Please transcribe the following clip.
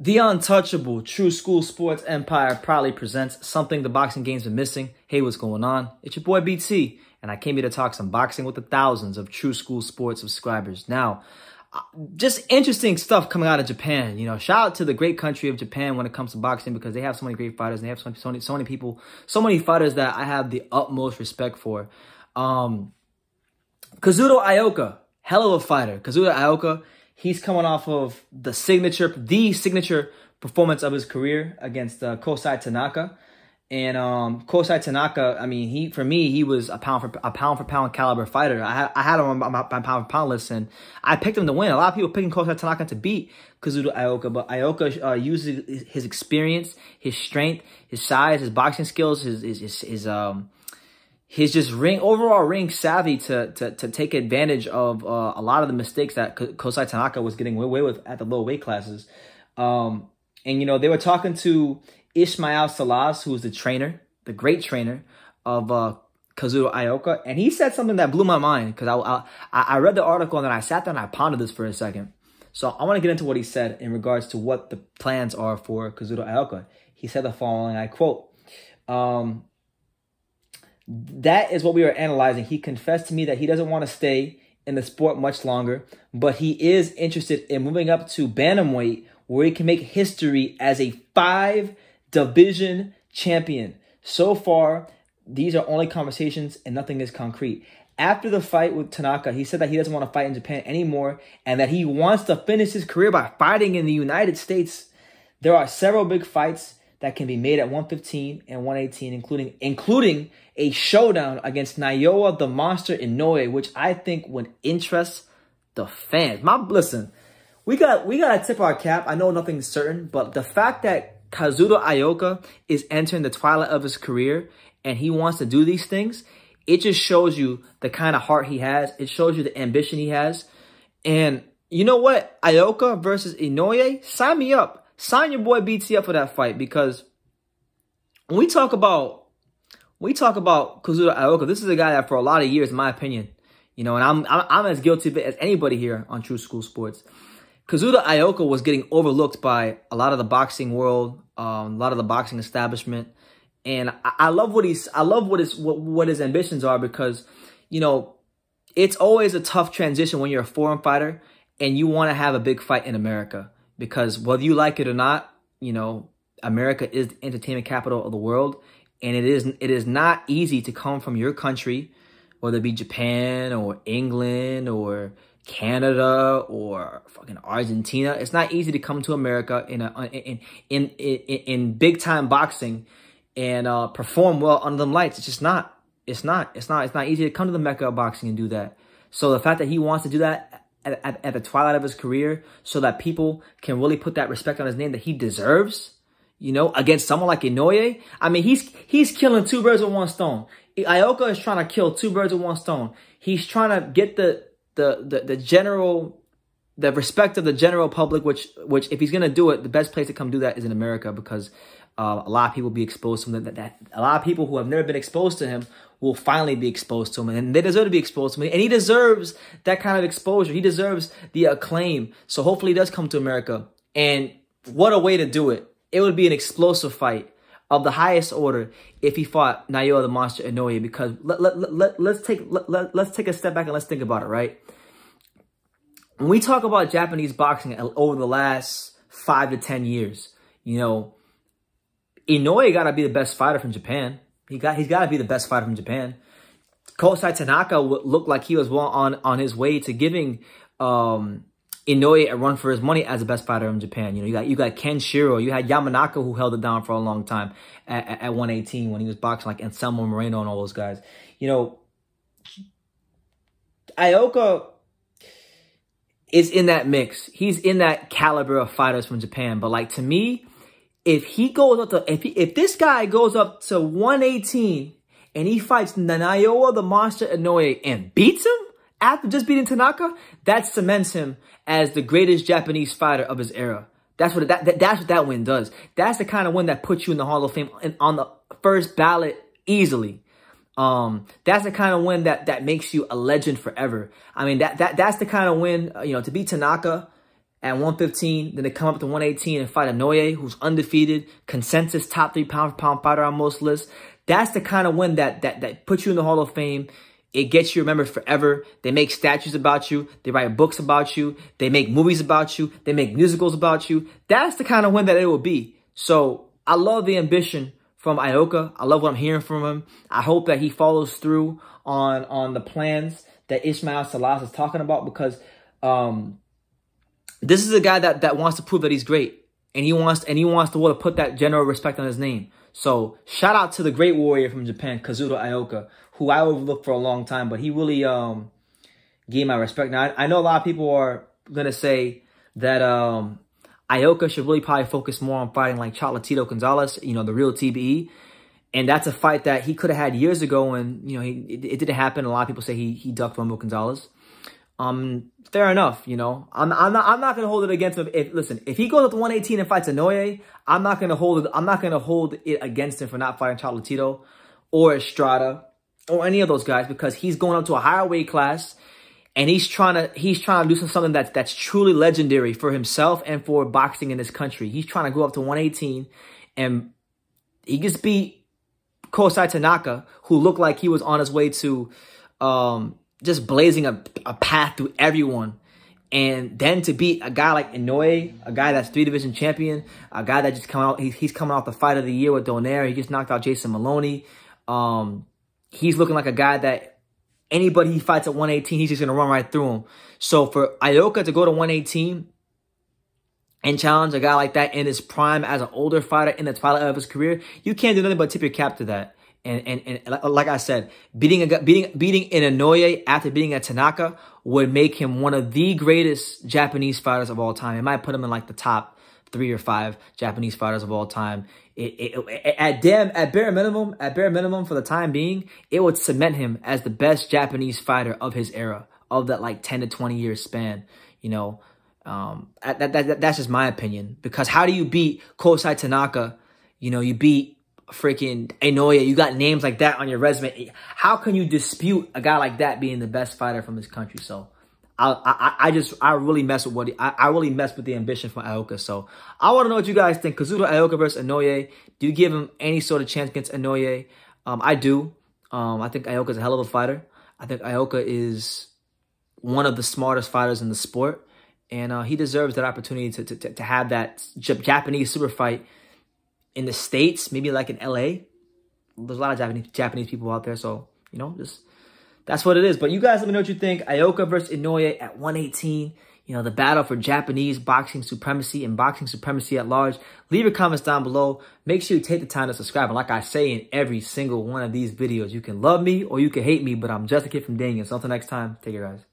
The untouchable Tru School Sports Empire proudly presents something the boxing games are missing. Hey, what's going on? It's your boy BT, and I came here to talk some boxing with the thousands of Tru School Sports subscribers. Now, uh, just interesting stuff coming out of Japan. You know, shout out to the great country of Japan when it comes to boxing because they have so many great fighters. And they have so, so, many, so many people, so many fighters that I have the utmost respect for. Um, Kazuto Ioka, hell of a fighter. Kazuto Ioka He's coming off of the signature, the signature performance of his career against uh, Kosei Tanaka. And um, Kosei Tanaka, I mean, he for me, he was a pound for a pound for pound caliber fighter. I had I had him on my, my pound for pound list, and I picked him to win. A lot of people picking Kosei Tanaka to beat Kazuto Ioka, but Ioka uh, uses his experience, his strength, his size, his boxing skills, his his his, his um his just ring overall ring savvy to to to take advantage of uh, a lot of the mistakes that Kosei Tanaka was getting away with at the low weight classes. Um, and you know they were talking to Ismael Salas, who was the trainer, the great trainer of uh, Kazuto Ioka, and he said something that blew my mind because I, I I read the article and then I sat there and I pondered this for a second. So I want to get into what he said in regards to what the plans are for Kazuto Ioka. He said the following, I quote, um, that is what we are analyzing. He confessed to me that he doesn't want to stay in the sport much longer, but he is interested in moving up to bantamweight where he can make history as a five division champion. So far, these are only conversations and nothing is concrete. After the fight with Tanaka, he said that he doesn't want to fight in Japan anymore and that he wants to finish his career by fighting in the United States. There are several big fights that can be made at 115 and 118, including including a showdown against Naoya the Monster Inoue, which I think would interest the fans. My listen, we got we gotta tip our cap. I know nothing's certain, but the fact that Kazuto Ioka is entering the twilight of his career and he wants to do these things, it just shows you the kind of heart he has. It shows you the ambition he has. And you know what? Ioka versus Inoue, sign me up sign your boy BT up for that fight because when we talk about we talk about Kazuto Ioka, this is a guy that for a lot of years, in my opinion, you know, and I'm I'm, I'm as guilty of it as anybody here on Tru School Sports. Kazuto Ioka was getting overlooked by a lot of the boxing world, um, a lot of the boxing establishment, and I, I love what he's I love what his what, what his ambitions are because you know it's always a tough transition when you're a foreign fighter and you want to have a big fight in America because whether you like it or not, you know, America is the entertainment capital of the world. And it is it is not easy to come from your country, whether it be Japan or England or Canada or fucking Argentina. It's not easy to come to America in a in in in, in big time boxing and uh, perform well under them lights. It's just not. It's not. It's not. It's not easy to come to the mecca of boxing and do that. So the fact that he wants to do that at, at, at the twilight of his career so that people can really put that respect on his name that he deserves, you know, against someone like Inoue. I mean, he's he's killing two birds with one stone. Ioka is trying to kill two birds with one stone. He's trying to get the the the, the general the respect of the general public, which which if he's gonna do it, the best place to come do that is in America because uh, a lot of people be exposed to him. That, that, a lot of people who have never been exposed to him will finally be exposed to him, and they deserve to be exposed to him. And he deserves that kind of exposure. He deserves the acclaim. So hopefully, he does come to America. And what a way to do it! It would be an explosive fight of the highest order if he fought Naoya the Monster Inoue. Because let, let, let, let's take let, let, let's take a step back and let's think about it. Right when we talk about Japanese boxing over the last five to ten years, you know Inoue got to be the best fighter from Japan. He got he's got to be the best fighter from Japan. Kosei Tanaka looked like he was well on on his way to giving um, Inoue a run for his money as the best fighter in Japan. You know, you got you got Kenshiro, you had Yamanaka who held it down for a long time at, at, at 118 when he was boxing like Anselmo Moreno and all those guys. You know, Ioka is in that mix. He's in that caliber of fighters from Japan. But like to me, if he goes up to, if, he, if this guy goes up to 118 and he fights Naoya the Monster Inoue and beats him after just beating Tanaka, that cements him as the greatest Japanese fighter of his era. That's what that, that, that's what that win does. That's the kind of win that puts you in the Hall of Fame and on the first ballot easily. Um, that's the kind of win that that makes you a legend forever. I mean, that that that's the kind of win, uh, you know, to beat Tanaka at 115. Then they come up to 118 and fight Inoue, who's undefeated, consensus top three pound for pound fighter on most lists. That's the kind of win that that that puts you in the Hall of Fame. It gets you remembered forever. They make statues about you. They write books about you. They make movies about you. They make musicals about you. That's the kind of win that it will be. So I love the ambition from Ioka. I love what I'm hearing from him. I hope that he follows through on on the plans that Ismael Salas is talking about because um, this is a guy that that wants to prove that he's great and he wants and he wants the world to put that general respect on his name. So shout out to the great warrior from Japan, Kazuto Ioka, who I overlooked for a long time, but he really um gave my respect. Now I, I know a lot of people are gonna say that um Ioka should really probably focus more on fighting like Chocolatito Gonzalez, you know, the real TBE. And that's a fight that he could have had years ago and, you know, he, it, it, didn't happen. A lot of people say he, he ducked Romeo Gonzalez. Um, fair enough, you know. I'm I'm not I'm not gonna hold it against him. If listen, if he goes up to 118 and fights Inoue, I'm not gonna hold it. I'm not gonna hold it against him for not fighting Chocolatito or Estrada or any of those guys because he's going up to a higher weight class and he's trying to he's trying to do something that's that's truly legendary for himself and for boxing in this country. He's trying to go up to 118 and he just beat Kosei Tanaka, who looked like he was on his way to um, just blazing a, a path through everyone. And then to beat a guy like Inoue, a guy that's three division champion, a guy that just come out, he's, he's coming off the fight of the year with Donaire. He just knocked out Jason Moloney. Um, he's looking like a guy that anybody he fights at 118, he's just going to run right through him. So for Ioka to go to 118 and challenge a guy like that in his prime as an older fighter in the twilight of his career, you can't do nothing but tip your cap to that. And, and, and like I said, beating a beating beating an Inoue after beating a Tanaka would make him one of the greatest Japanese fighters of all time. It might put him in like the top three or five Japanese fighters of all time. It, it, it, at damn at bare minimum, at bare minimum for the time being, it would cement him as the best Japanese fighter of his era, of that like 10 to 20 year span. You know, um, that, that, that, that's just my opinion. Because how do you beat Kosei Tanaka? You know, you beat freaking Inoue, you got names like that on your resume. How can you dispute a guy like that being the best fighter from this country? So I, I, I just, I really mess with what, he, I, I really mess with the ambition for Ioka. So I want to know what you guys think. Kazuto Ioka versus Inoue. Do you give him any sort of chance against Inoue? Um, I do. Um, I think Ioka's a hell of a fighter. I think Ioka is one of the smartest fighters in the sport. And uh, he deserves that opportunity to, to, to have that Japanese super fight in the States, maybe like in LA. There's a lot of Japanese Japanese people out there, so you know, just that's what it is. But you guys let me know what you think. Ioka versus Inoue at 118. You know, the battle for Japanese boxing supremacy and boxing supremacy at large. Leave your comments down below. Make sure you take the time to subscribe. And like I say in every single one of these videos, you can love me or you can hate me, but I'm just a kid from Daniel. So until next time, take care, guys.